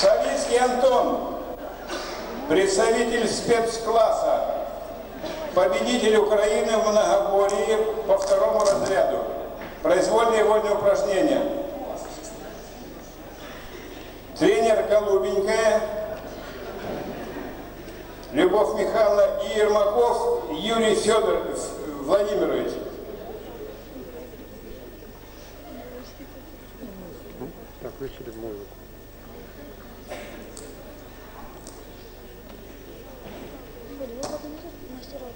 Савицкий Антон, представитель спецкласса, победитель Украины в многоборье по второму разряду. Произвольные вольные упражнения. Тренер Голубенькая, Любовь Михайловна и Ермаков Юрий Федор Владимирович. Так, включили музыку. مشروع